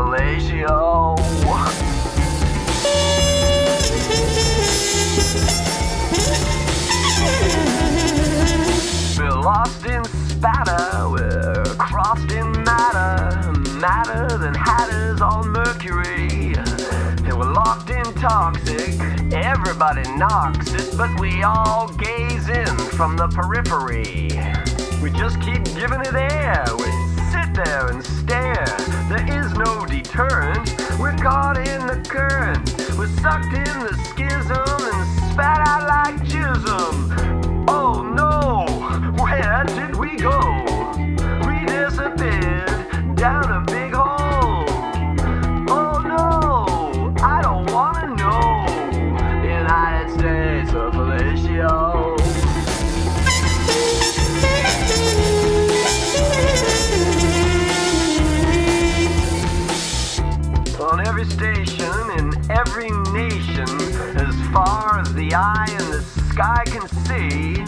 fellatio. We're lost in spatter, we're crossed in matter, matter than hatters on Mercury. And we're locked in toxic, everybody knocks it, but we all gaze in from the periphery. We just keep giving it air, we sit there and stare. There is Caught in the current. We're sucked in the schism On every station in every nation, as far as the eye and the sky can see,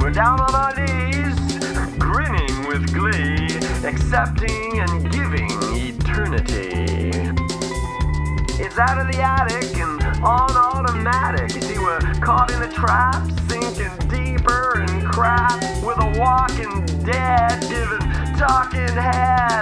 we're down on our knees, grinning with glee, accepting and giving eternity. It's out of the attic and on automatic. You see, we're caught in a trap, sinking deeper and crap with a walking dead, giving talking head.